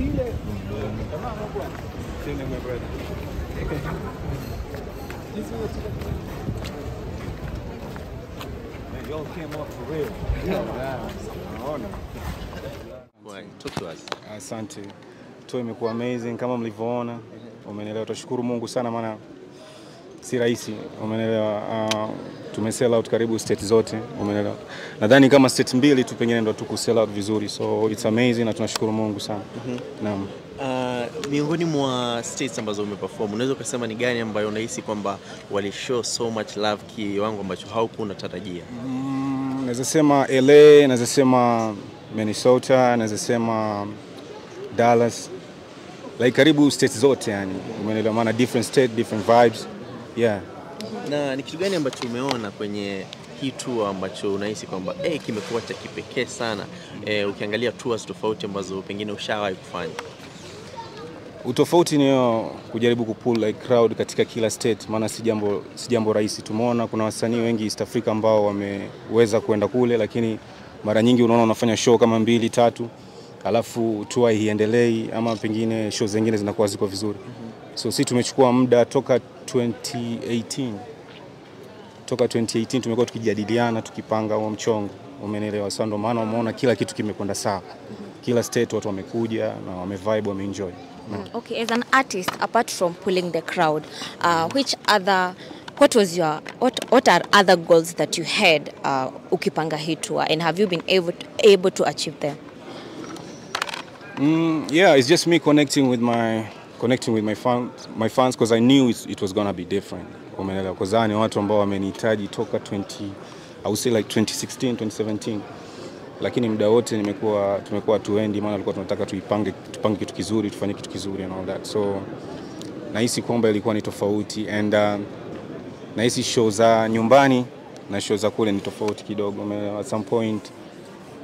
kile. Asante. Tour imekuwa amazing kama mlivyoona, umenielewa. Tashukuru Mungu sana, maana si rahisi, umeelewa? Uh, tume sell out karibu state zote, umeelewa? Nadhani kama state mbili tu pengine ndo tuku sell out vizuri, so it's amazing na tunashukuru Mungu sana. mm -hmm. Naam. Uh, miongoni mwa states ambazo umeperform unaweza ukasema ni gani ambayo unahisi kwamba wali show so much love kiwango ambacho haukuwa unatarajia? Mm, naweza sema LA, naweza sema Minnesota, naweza sema Dallas, like karibu state zote yani, umeelewa? maana different state, different vibes. Yeah. Na ni kitu gani ambacho umeona kwenye hii tour ambacho unahisi kwamba eh, kimekuwa cha kipekee sana eh, ukiangalia tours tofauti ambazo pengine ushawahi kufanya? Utofauti ni kujaribu kupull like crowd katika kila state, maana si jambo si jambo rahisi. Tumeona kuna wasanii wengi East Africa ambao wameweza kwenda kule, lakini mara nyingi unaona unafanya show kama mbili tatu, alafu tour haiendelei ama pengine show zingine zinakuwa ziko vizuri. So si tumechukua muda toka 2018 toka 2018 tumekuwa tukijadiliana tukipanga huo mchongo, umenielewa? Sasa ndio maana umeona kila kitu kimekwenda sawa, kila state watu wamekuja na wamevibe, wameenjoy. Okay, as an artist, apart from pulling the crowd, uh, which other what was your what what are other goals that you had uh, ukipanga hii tour and have you been able to, able to achieve them? Mm, yeah, it's just me connecting with my connecting with my fans my fans because I knew it, it was gonna be different. Umeelewa? Because ni watu ambao wamenihitaji toka 20 I would say like 2016 2017 lakini muda wote nimekuwa tumekuwa tuendi, maana tulikuwa tunataka tuipange tupange kitu kizuri tufanye kitu kizuri and all that so nahisi kwamba ilikuwa ni tofauti and uh, nahisi show za nyumbani na show za kule ni tofauti kidogo. At some point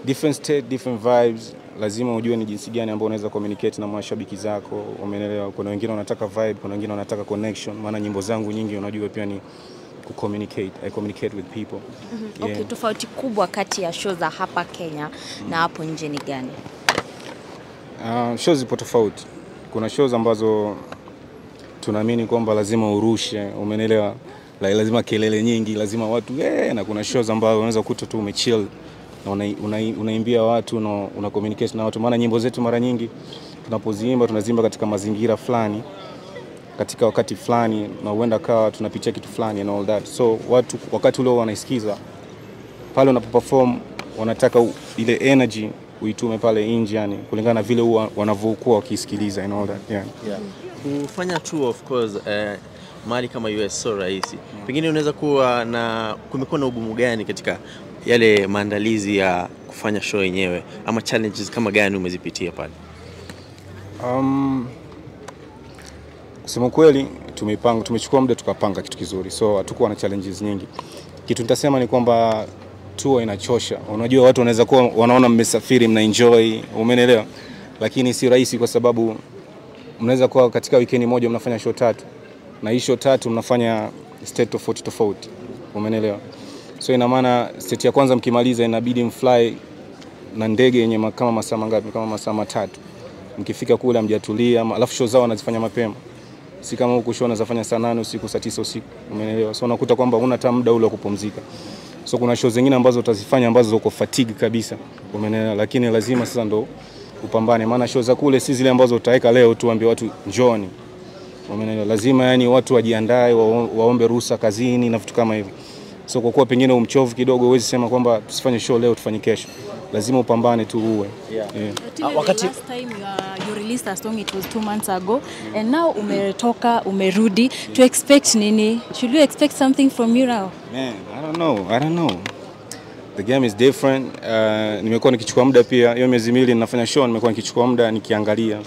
different state, different vibes. Lazima ujue ni jinsi gani ambao unaweza communicate na mashabiki zako. Umeelewa? Kuna wengine wanataka vibe, kuna wengine wanataka connection, maana nyimbo zangu nyingi unajua pia ni ku communicate, I communicate with people. Mm -hmm. Yeah. Okay, tofauti kubwa kati ya show za hapa Kenya mm. na hapo nje ni gani? Uh, show zipo tofauti. Kuna shows ambazo tunaamini kwamba lazima urushe, umenelewa? Lazima kelele nyingi, lazima watu eh, na kuna shows ambazo unaweza kukuta tu umechill na unaimbia una, una, watu una, una communicate na watu, maana nyimbo zetu mara nyingi tunapoziimba tunazimba katika mazingira fulani katika wakati fulani, na huenda kawa tunapitia kitu fulani and all that, so watu wakati ule wanaisikiza pale unapoperform wanataka u- ile energy uitume pale nje, yani kulingana na vile huwa wanavyokuwa wakisikiliza and all that yeah. Yeah. Kufanya tour of course eh, mahali kama US so rahisi. Pengine unaweza kuwa na kumekuwa na ugumu gani katika yale maandalizi ya kufanya show yenyewe ama challenges kama gani umezipitia pale? Um, kusema kweli tumepanga, tumechukua muda tukapanga kitu kizuri, so hatukuwa na challenges nyingi. Kitu nitasema ni kwamba tour inachosha. Unajua watu wanaweza kuwa wanaona mmesafiri mna enjoy, umeelewa, lakini si rahisi kwa sababu mnaweza kuwa katika weekend moja mnafanya show tatu na hii show tatu mnafanya state tofauti tofauti, umeelewa? So ina maana set ya kwanza mkimaliza inabidi mfly na ndege yenye ma- kama masaa mangapi? Kama masaa matatu. Mkifika kule hamjatulia, alafu show zao wanazifanya mapema, si kama huku show wanazifanya saa nane usiku, saa tisa usiku, umeelewa? So unakuta kwamba huna hata muda ule wa kupumzika. So kuna show zingine ambazo utazifanya ambazo uko fatigue kabisa, umeelewa? Lakini lazima sasa ndo upambane, maana show za kule si zile ambazo utaweka leo tuambie watu njoni, umeelewa? Lazima yani watu wajiandae, wa- waombe ruhusa kazini na vitu kama hivyo. So kwa kuwa pengine umchovu kidogo, huwezi sema kwamba tusifanye show leo tufanye kesho, lazima upambane tu uwe Yeah. yeah. Tile, wakati- last time you, uh, you released a song it was two months ago and now umetoka umerudi to expect nini should we expect something from you now Man, I don't know. I don't know. The game is different. Uh, nimekuwa nikichukua muda pia, hiyo miezi miwili ninafanya show, nimekuwa nikichukua muda nikiangalia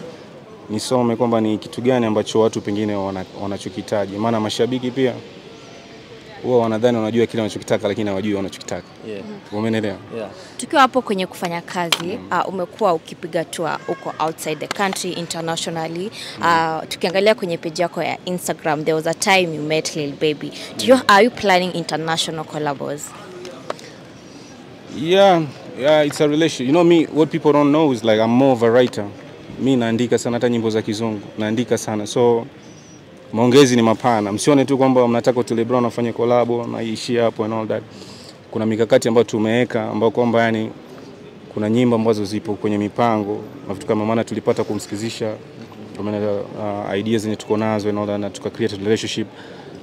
nisome kwamba ni kitu gani ambacho watu pengine wana- wanachokihitaji, maana mashabiki pia huwa wanadhani wanajua kile wanachokitaka, lakini hawajui wanachokitaka. Yeah. Umeelewa? Yeah. Tukiwa hapo kwenye kufanya kazi mm. uh, umekuwa ukipiga tour huko outside the country internationally. Mm. Uh, tukiangalia kwenye page yako ya Instagram there was a time you met Lil Baby. Do you, are you planning international collabs? Yeah, yeah, it's a relation. You know me, what people don't know is like I'm more of a writer. mi naandika sana hata nyimbo za kizungu naandika sana so maongezi ni mapana. Msione tu kwamba mnataka Otile Brown afanye kolabo na iishie hapo and all that. Kuna mikakati ambayo tumeweka ambayo kwamba yani kuna nyimbo ambazo zipo kwenye mipango na vitu kama maana tulipata kumsikizisha uh, ideas zenye tuko nazo and all that, na tuka create relationship.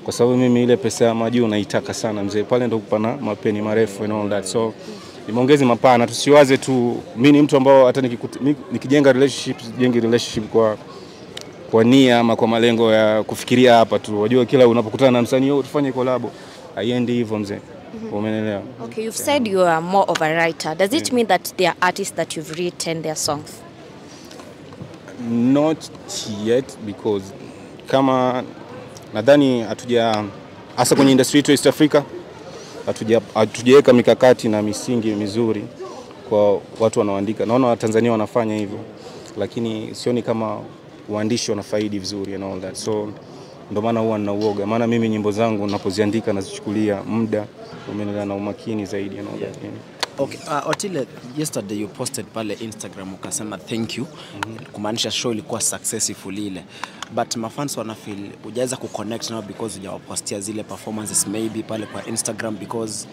Kwa sababu mimi ile pesa ya majuu naitaka sana mzee, pale ndo kupana mapeni marefu and all that. So ni maongezi mapana, tusiwaze tu. Mimi ni mtu ambao hata nikijenga relationship jengi relationship kwa kwa nia ama kwa malengo ya kufikiria hapa tu. Wajua, kila unapokutana na msanii wewe tufanye kolabo, haiendi hivyo mzee, umeelewa? Okay, you've said you are more of a writer. Does it mean that there are artists that you've written their songs? Not yet because kama nadhani hatuja hasa kwenye industry yetu East Africa hatuja hatujaweka mikakati na misingi mizuri kwa watu wanaoandika. Naona Watanzania wanafanya hivyo, lakini sioni kama waandishi wanafaidi vizuri and all that. So ndo maana huwa nina uoga, maana mimi nyimbo zangu napoziandika nazichukulia muda umeelewa, na umakini zaidi and all that. Yeah. Okay, uh, Otile, yesterday you posted pale Instagram ukasema thank you mm -hmm. kumaanisha show ilikuwa successful ile but mafans wana feel hujaweza kuconnect nao because hujawapostia zile performances maybe pale kwa Instagram because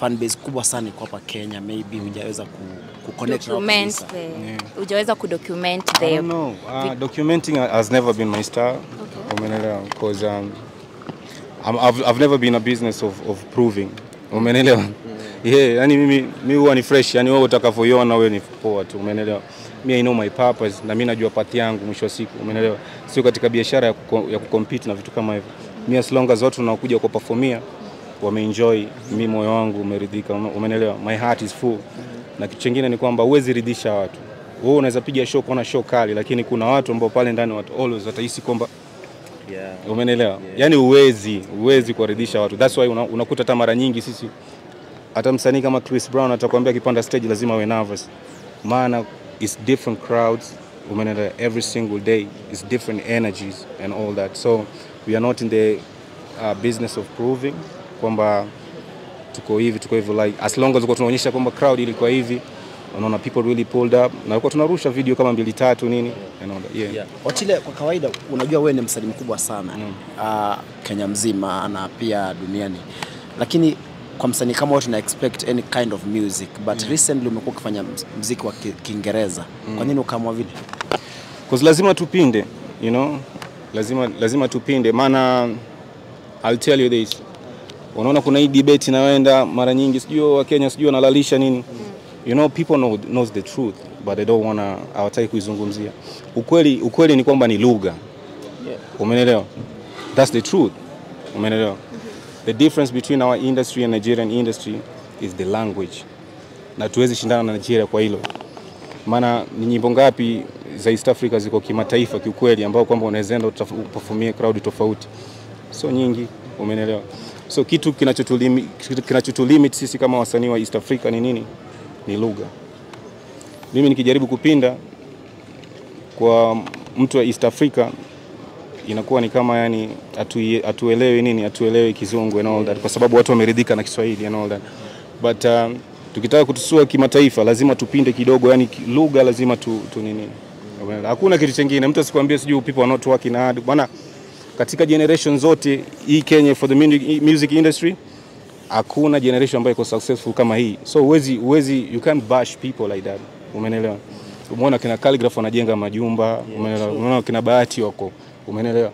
fan base kubwa sana iko hapa Kenya maybe hujaweza ku, ku connect Document the, yeah. hujaweza ku document the don't know. Uh, documenting has never been my style. Umeelewa? Because um, I'm, I've, I've never been a business of, of proving. Umeelewa? Yeah, yani mimi mimi huwa ni fresh, yani wewe utakavyoiona wewe ni poa tu, umeelewa? Mimi I know my purpose na mimi najua path yangu mwisho wa siku, umeelewa? Sio katika biashara ya, kuko, ya kucompete na vitu kama hivyo. Mimi as long as watu wanakuja kwa performia wameenjoy, mimi moyo wangu umeridhika, umenelewa, umeelewa? My heart is full. Na kitu kingine ni kwamba huwezi ridhisha watu. Wewe unaweza piga show kuona show kali, lakini kuna watu ambao pale ndani watu always watahisi kwamba Yeah. Umenelewa? Yaani uwezi, uwezi kuwaridhisha watu. That's why una, unakuta hata mara nyingi sisi hata msanii kama Chris Brown atakwambia akipanda stage lazima awe nervous. Maana it's different crowds. Umenelewa? Every single day it's different energies and all that. So we are not in the uh, business of proving kwamba tuko hivi tuko hivyo like as long as uko tunaonyesha kwamba crowd ilikuwa hivi unaona people really pulled up na uko tunarusha video kama mbili tatu nini and all that. Yeah. Yeah. Otile, kwa kawaida unajua wewe ni msanii mkubwa sana mm. uh, Kenya mzima na pia duniani, lakini kwa msanii kama wewe tuna expect any kind of music but mm. recently umekuwa ukifanya muziki mziki wa ki- mm. Kwa nini ukaamua vile? Cause lazima tupinde, you know? Lazima lazima tupinde maana I'll tell you this. Unaona kuna hii debate inayoenda mara nyingi sijui wa Kenya sijui wanalalisha nini. You know people know, knows the truth but they don't wanna hawataki kuizungumzia. Ukweli ukweli ni kwamba ni lugha. Umeelewa? That's the truth. Umeelewa? The difference between our industry and Nigerian industry is the language. Na tuwezi shindana na Nigeria kwa hilo maana ni nyimbo ngapi za East Africa ziko kimataifa kiukweli, ambao kwamba unaweza enda upafumie crowd tofauti, so nyingi, umeelewa? So kitu kinachotulimit kinachotulimit sisi kama wasanii wa East Africa ni nini? Ni lugha. Mimi nikijaribu kupinda kwa mtu wa East Africa inakuwa ni kama yani hatuelewi nini, hatuelewi kizungu and all that, kwa sababu watu wameridhika na Kiswahili and all that but um, tukitaka kutusua kimataifa lazima tupinde kidogo, yani lugha lazima tu, tu nini. Hakuna kitu chingine, mtu asikwambie sijui people are not working hard bwana. Katika generation zote hii Kenya for the music industry hakuna generation ambayo iko successful kama hii, so uwezi uwezi you can't bash people like that, umeelewa? Umeona kina Calligraph wanajenga majumba, umeelewa? Umeona kina Bahati wako, umeelewa?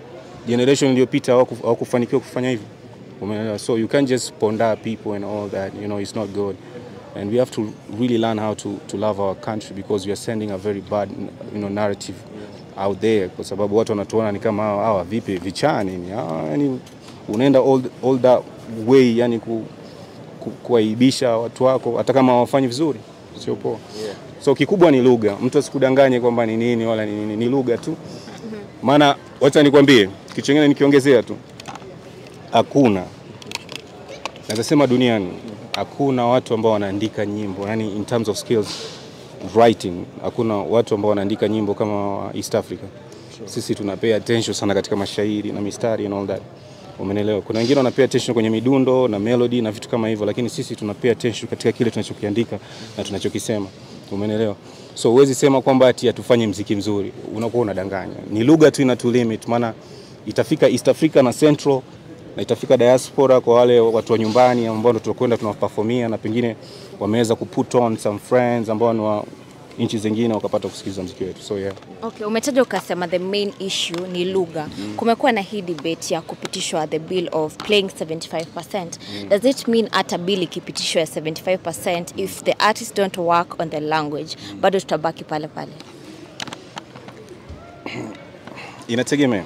Generation iliyopita hawaku- hawakufanikiwa kufanya hivyo, umeelewa? So you can't just ponda people and all that, you know, it's not good. And we have to really learn how to, to love our country because we are sending a very bad you know, narrative out there, kwa sababu watu wanatuona ni kama hawa hawa vipi vichaa nini, yani unaenda all, all that way yani ku, ku, kuaibisha watu wako hata kama hawafanyi vizuri, sio poa. yeah. So kikubwa ni lugha, mtu asikudanganye kwamba ni nini wala ni nini, ni lugha tu. Maana wacha nikwambie kitu kingine nikiongezea tu, hakuna naweza sema duniani hakuna watu ambao wanaandika nyimbo yani in terms of skills writing, hakuna watu ambao wanaandika nyimbo kama East Africa. Sisi tunapea attention sana katika mashairi na mistari and all that. Umeelewa? Kuna wengine wanapea attention kwenye midundo na melody na vitu kama hivyo, lakini sisi tunapea attention katika kile tunachokiandika na tunachokisema. Umeelewa? so huwezi sema kwamba ati hatufanye mziki mzuri, unakuwa unadanganya. Ni lugha tu inatulimit, maana itafika East Africa na Central na itafika diaspora kwa wale watu wa nyumbani ambao ndo tunakwenda tunawaperformia, na pengine wameweza ku put on some friends ambao ni wa nchi zingine wakapata kusikiliza mziki wetu, so yeah. Okay, umetaja ukasema the main issue ni lugha. Mm. Kumekuwa na hii debate ya kupitishwa the bill of playing 75%. Mm. Does it mean hata bill ikipitishwa ya 75% if the artists don't work on the language mm. bado tutabaki pale pale? Inategemea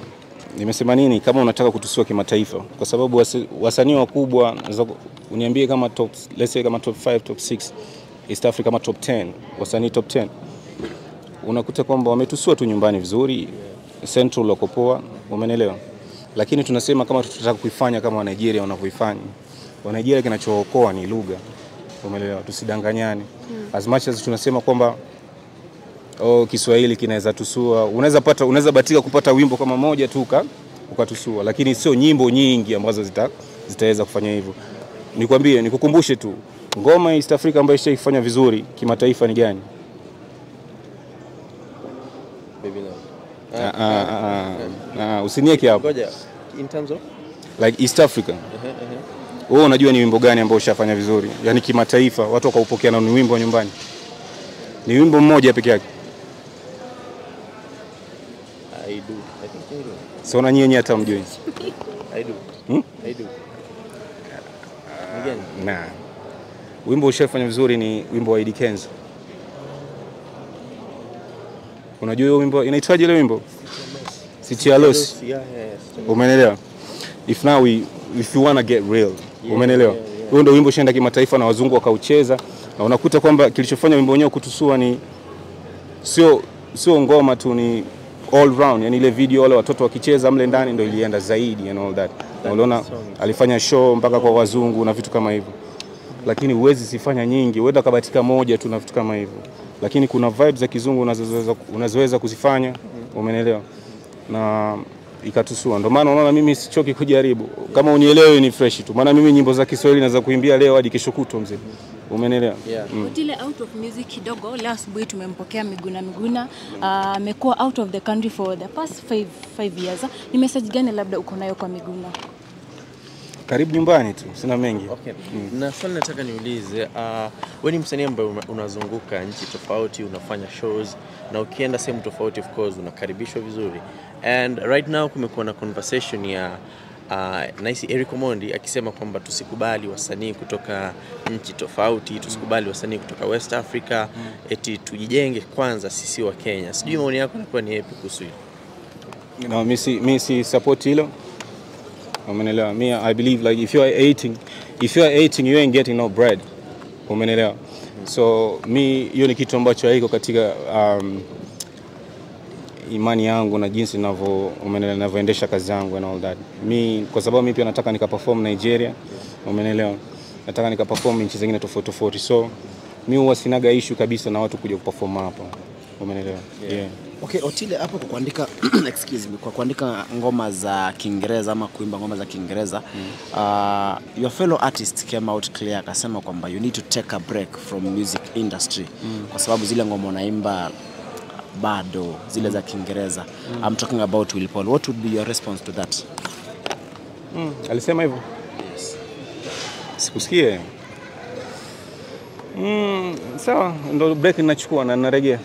nimesema nini, kama unataka kutusua kimataifa, kwa sababu wasanii wakubwa uniambie kama top, let's say kama top 5 top 6 East Africa kama top 10 wasanii top 10 unakuta kwamba wametusua tu nyumbani vizuri, Central wako poa, umeelewa. Lakini tunasema kama tutataka kuifanya kama wa Nigeria wanavyoifanya, wa Nigeria kinachookoa ni lugha, umeelewa, tusidanganyane. As much as tunasema kwamba oh, Kiswahili kinaweza tusua, unaweza pata, unaweza batika kupata wimbo kama moja tu uka- ukatusua, lakini sio nyimbo nyingi ambazo zita, zitaweza kufanya hivyo. Nikwambie, nikukumbushe tu ngoma East Africa ambayo ishaifanya vizuri kimataifa ni gani? Baby. Ah, ah, ah, ah, ah, usinieke hapo Ngoja, in terms of like East Africa. Wewe unajua ni wimbo gani ambao ushafanya vizuri, yani kimataifa, watu wakaupokea na ni wimbo wa nyumbani? Ni wimbo mmoja peke yake. I do. I think I do. Siona nyinyi hata mjui. I do. Hmm? I do. Again. Na wimbo ushafanya vizuri ni wimbo wa Eddy Kenzo. Unajua hiyo wimbo inaitwaje ile wimbo? City of Loss. Yeah, yeah, Umeelewa? If now we if you wanna get real. Yeah, Umeelewa? yeah, yeah. Huo ndio wimbo shenda kimataifa na wazungu wakaucheza na unakuta kwamba kilichofanya wimbo wenyewe kutusua ni sio sio ngoma tu ni all round, yani ile video wale watoto wakicheza mle ndani ndio ilienda zaidi and all that. Na uliona alifanya show mpaka kwa wazungu na vitu kama hivyo, lakini huwezi sifanya nyingi, huenda kabatika moja tu na vitu kama hivyo, lakini kuna vibes za kizungu unazoweza unazoweza kuzifanya, umenelewa na ikatusua. Ndio maana unaona mimi sichoki kujaribu, kama unielewe ni fresh tu, maana mimi nyimbo za Kiswahili naweza kuimbia leo hadi kesho kutwa mzee, umenelewa? Yeah. Mm. Otile out of music kidogo, leo asubuhi tumempokea Miguna Miguna, amekuwa amekuwa out of the country for the past five, five years. Ni message gani labda uko nayo kwa Miguna? Karibu nyumbani tu, sina mengi. Okay. Mm. Na swali nataka niulize, uh, wewe ni msanii ambaye unazunguka nchi tofauti, unafanya shows na ukienda sehemu tofauti of course unakaribishwa vizuri. And right now kumekuwa na conversation ya uh, naisi Eric Omondi akisema kwamba tusikubali wasanii kutoka nchi tofauti, tusikubali wasanii kutoka West Africa, mm. eti tujijenge kwanza sisi wa Kenya. Sijui maoni yako yanakuwa ni yapi kuhusu hilo? No, mimi si, mi si support hilo. Umenelewa? Mi I believe like if you are eating, if you are eating you ain't getting no bread. Umenelewa? So mi hiyo ni kitu ambacho haiko katika um, imani yangu na jinsi ninavyoendesha kazi yangu and all that. Mi kwa sababu mi pia nataka nika perform Nigeria. umeelewa? Nataka nika perform nchi zingine tofauti tofauti. So mi huwa sinaga issue kabisa na watu kuja kuperform hapa. Umeelewa? yeah. yeah. Okay, Otile hapo kwa kuandika excuse me, kwa kuandika ngoma za Kiingereza ama kuimba ngoma za Kiingereza mm. uh, your fellow artist came out clear akasema kwamba you need to take a break from music industry mm. kwa sababu zile ngoma unaimba bado zile za Kiingereza. I'm talking about Will Paul. What would be your response to that? Mm, alisema hivyo? Sikusikie. Mm, sawa, ndo break ninachukua na narejea.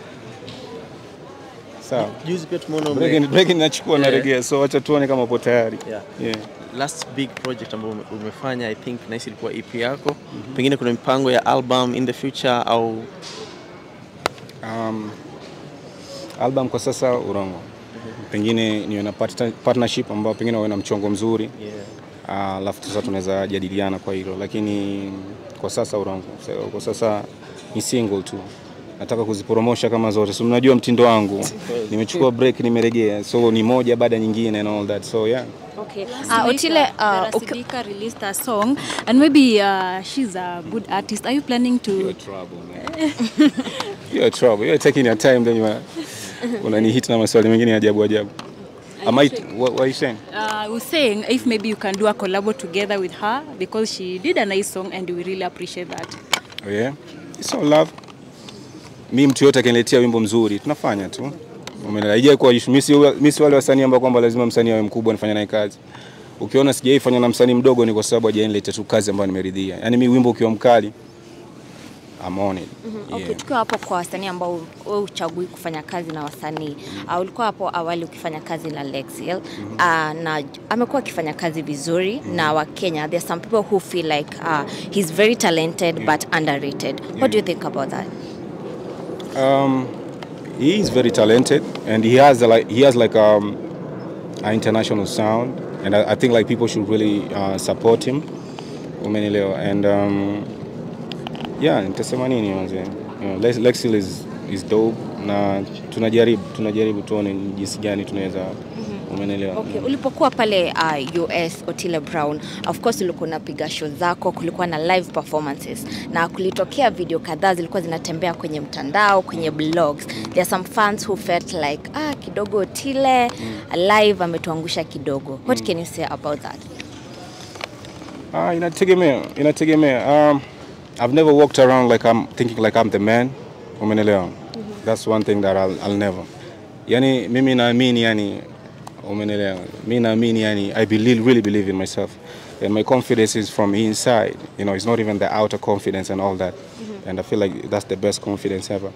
Sawa. Juzi pia tumeona Break, break ninachukua Yeah. so acha tuone kama upo tayari. Yeah. Yeah. last big project ambayo ume- umefanya I think nahisi ilikuwa EP yako pengine kuna mipango ya album in the future au Um, album kwa sasa urongo. Pengine niwe na partnership ambao pengine wawe na mchongo mzuri. Ah, alafu sasa tunaweza jadiliana kwa hilo, lakini kwa sasa urongo. So, Kwa sasa ni single tu, nataka kuzipromosha kama zote, so mnajua mtindo wangu. Nimechukua break, nimerejea, so ni moja baada nyingine and all that, so yeah. Okay. Uh, Otile, uh, Vera uh, Sidika released a song and maybe uh, she's a good artist. Are you planning to You're trouble, man. You're trouble. You're taking your time then you are unanihit na maswali mengine ya ajabu ajabu. Am I, what, what are you saying? Uh, we're saying if maybe you can do a collab together with her because she did a nice song and we really appreciate that. Oh yeah, it's all love. mi mtu yote akiniletea wimbo mzuri tunafanya tu. Umeelewa? Kwa issue. Mimi si wale wasanii ambao kwamba lazima msanii awe mkubwa nifanye naye kazi. Ukiona sijaifanya na msanii mdogo ni kwa sababu hajaniletea tu kazi ambayo nimeridhia. Yaani mi wimbo ukiwa mkali I'm on it. Okay, Yeah. tukiwa hapo kwa wasanii ambao wewe uchagui kufanya kazi na wasanii mm -hmm. uh, ulikuwa hapo awali ukifanya kazi na Lexiel uh, na amekuwa akifanya kazi vizuri mm -hmm. na Wakenya. There are some people who feel like uh, he's very talented yeah. but underrated. yeah. What do you think about that? Um, he is very talented, and he has like he has like um, an international sound, and I, I think like people should really uh, support him. Umenelewa, and um, yeah, nitasema nini manze? You know, Lex- Lexil is is dope na tunajaribu tunajaribu tuone jinsi gani tunaweza umenelewa. Okay, ulipokuwa pale uh, US Otile Brown, of course ulikuwa unapiga show zako, kulikuwa na live performances na kulitokea video kadhaa zilikuwa zinatembea kwenye mtandao, kwenye blogs. There are some fans who felt like ah, kidogo Otile mm. live ametuangusha kidogo. What mm. can you say about that? Ah, inategemea, inategemea. Um, I've never walked around like I'm thinking like I'm the man. Umenelewa? That's one thing that I'll, I'll never. Yani mimi naamini yani umenelewa. Mimi naamini yani I believe really believe in myself. And my confidence is from inside. You know, it's not even the outer confidence and all that. And I feel like that's the best confidence ever.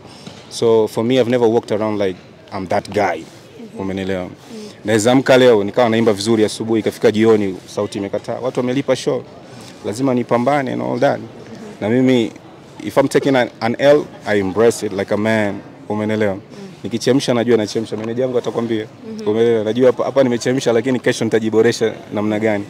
So for me I've never walked around like I'm that guy. Umenelewa? Naweza amka leo nikawa naimba vizuri asubuhi ikafika jioni sauti imekataa. Watu wamelipa show. Lazima nipambane and all that. Na mimi if I'm taking an, an L, I embrace it like a man. Umenelewa? Nikichemsha najua nachemsha. Meneja wangu atakwambia. Umeelewa? Najua hapa, hapa nimechemsha lakini kesho nitajiboresha namna gani.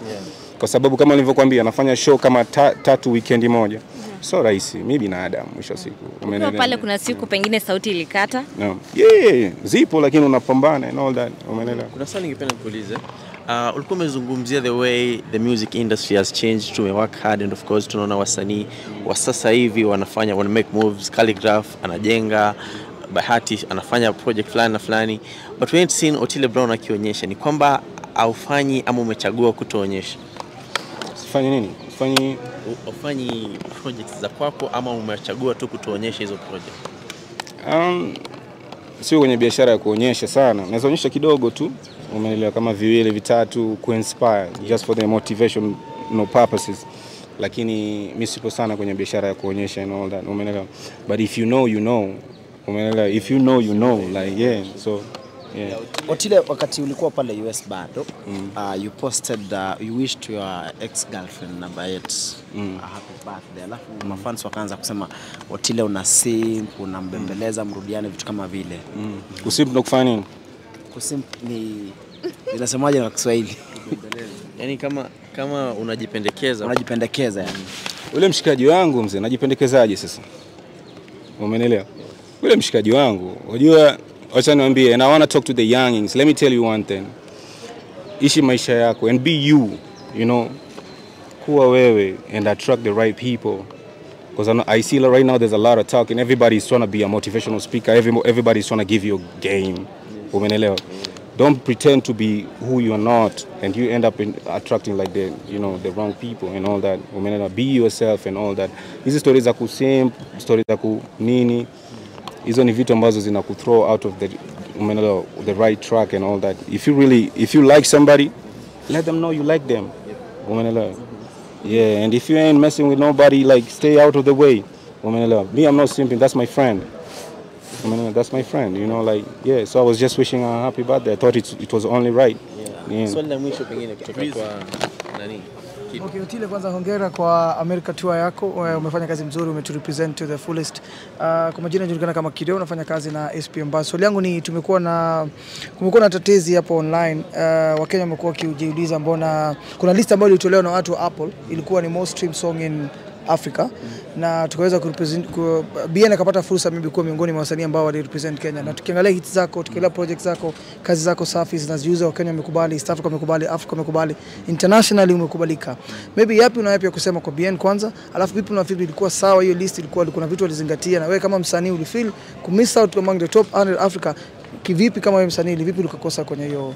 Kwa sababu kama nilivyokuambia nafanya show kama ta, tatu weekend moja. So rahisi, mi binadamu mwisho wa siku. Ukiwa pale kuna siku pengine sauti ilikata. No. Yeah, yeah, zipo lakini unapambana and all that. Umeelewa? Kuna swali ningependa nikuulize. Uh, ulikuwa umezungumzia the way the music industry has changed, tume work hard and of course tunaona wasanii wa sasa hivi wanafanya wana make moves, Calligraph anajenga, Bahati anafanya project fulani na fulani, but we ain't seen Otile Brown akionyesha. Ni kwamba aufanyi ama umechagua kutoonyesha? Sifanye nini? Sifanye Ufanyi projects za kwako ama umechagua tu kutoonyesha hizo project? Um, sio kwenye biashara ya kuonyesha sana, naweza onyesha kidogo tu, umeelewa, kama viwili vitatu kuinspire just for the motivation no purposes, lakini mi sipo sana kwenye biashara ya kuonyesha and all that, umeelewa, but if you know you know, umeelewa, if you know you know, like yeah, so yeah. Otile, wakati ulikuwa pale US bado mm. uh, you posted uh, you wished your ex girlfriend number 8 mm. a happy birthday, alafu mm. mafans wakaanza kusema Otile una simp, unambembeleza, mrudiane, vitu kama vile Mm. usimp ndo kufanya nini? Kusimp ni inasemaje kwa Kiswahili? Yani kama kama unajipendekeza Unajipendekeza yani. Ule mshikaji wangu mzee, najipendekezaje sasa? Umeelewa? Ule mshikaji wangu, unajua, wacha niwaambie, and I want to talk to the youngins. Let me tell you one thing. Ishi maisha yako and be you, you know. Kuwa wewe and attract the right people. Because I, know- I see right now there's a lot of talk and everybody is trying to be a motivational speaker. Every, everybody is trying to give you a game. Umeelewa? Don't pretend to be who you're not and you end up in attracting like the, you know, the wrong people and all that. Umeelewa? Be yourself and all that. Hizi stories za kusimp, stories za ku nini, hizo ni vitu ambazo zina ku throw out of the, umeelewa, the right track and all that. If you really, if you like somebody, let them know you like them. Umeelewa? Yeah, and if you ain't messing with nobody, like stay out of the way. Umeelewa? Me, I'm not simping. That's my friend. Umeelewa? That's my friend. You know, like yeah. So I was just wishing her a happy birthday. I thought it, it was only right. Yeah. Swali la mwisho pengine kutoka kwa nani? Okay, Otile, kwanza hongera kwa America tour yako. Umefanya kazi mzuri, umeturepresent to the fullest. Uh, kwa majina yanajulikana kama Kideo, unafanya kazi na SPM Buzz. Swali yangu ni tumekuwa na kumekuwa na tetezi hapo online. Uh, Wakenya wamekuwa wakijiuliza mbona kuna list ambayo ilitolewa na watu wa Apple ilikuwa ni most stream song in Africa na tukaweza kurepresent ku, BN akapata fursa mimi kuwa miongoni mwa wasanii ambao walirepresent Kenya, na tukiangalia hits zako, tukiangalia project zako, kazi zako safi zinaziuza, Wakenya wamekubali, East Africa wamekubali, Africa wamekubali, internationally umekubalika. Maybe yapi una yapi ya kusema kwa BN kwanza, alafu vipi unafikiri ilikuwa sawa hiyo list, ilikuwa kuna vitu walizingatia, na wewe kama msanii ulifeel ku miss out among the top 100 Africa kivipi? Kama wewe msanii vipi ulikakosa kwenye hiyo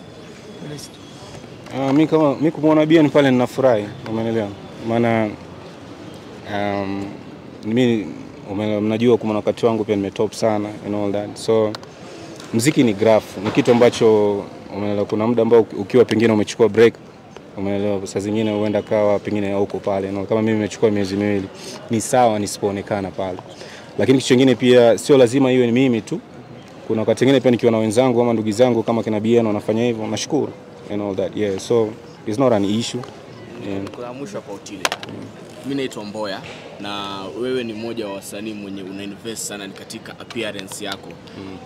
list? Uh, mi kama mi kumwona Bien pale ninafurahi, umeelewa? Maana um, mi mnajua kuna wakati wangu pia nimetop sana and all that. So mziki ni graph ni kitu ambacho umeelewa kuna muda ambao ukiwa pengine umechukua break umeelewa saa zingine huenda kawa pengine huko pale. No? kama mimi nimechukua miezi miwili ni sawa nisipoonekana pale. Lakini kitu kingine pia sio lazima iwe ni mimi tu. Kuna wakati mwingine pia nikiwa na wenzangu ama ndugu zangu kama kina Bien wanafanya hivyo nashukuru and all that. Yeah so it's not an issue. Yeah. Kwa mwisho hapa Otile, mi naitwa Mboya na wewe ni mmoja wa wasanii mwenye una invest sana katika appearance yako.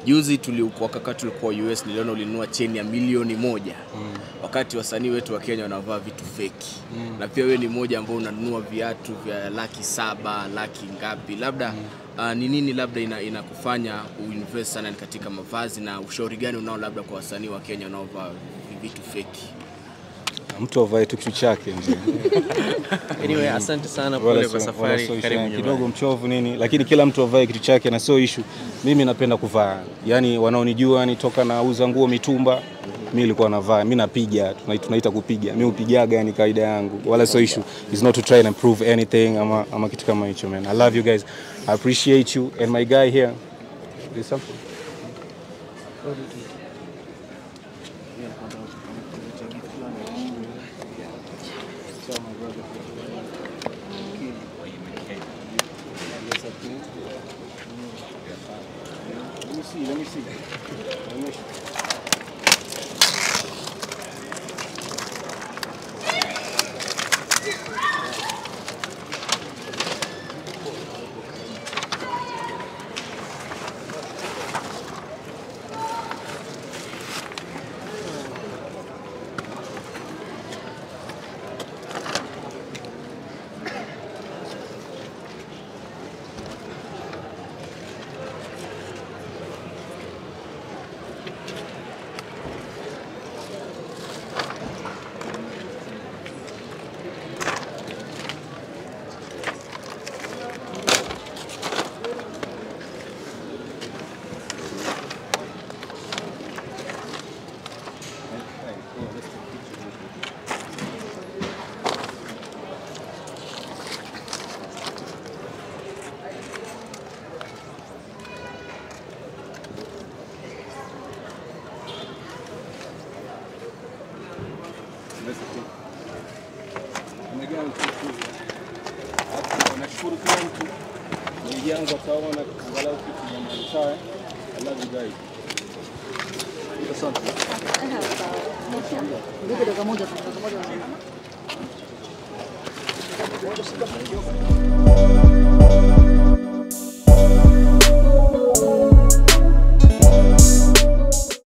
Juzi tulikuwa kaka, tulikuwa US, niliona ulinunua cheni ya milioni moja mm. wakati wasanii wetu wa Kenya wanavaa vitu feki na pia wewe ni mmoja ambao unanunua viatu vya laki saba laki ngapi, labda ah, ni nini labda inakufanya ina, inakufanya uinvest sana katika mavazi na ushauri gani unao labda kwa wasanii wa Kenya wanaovaa vitu feki? Mtu avae tu kitu chake Anyway, asante sana, pole kwa safari, so karibu kidogo mchovu nini, lakini kila mtu avae kitu chake na sio ishu. Mimi napenda kuvaa, yani wanaonijua nitoka nauza nguo mitumba, mi nilikuwa navaa, mimi napiga, tunaita kupiga, mimi upigaga, yani kawaida yangu, wala sio issue. It's not to try and prove anything ama, ama kitu kama hicho man. I love you guys, I appreciate you and my guy here. Is something? Mlianza kaona angalau kitu cha manufaa. I love you guys. Asante. Thank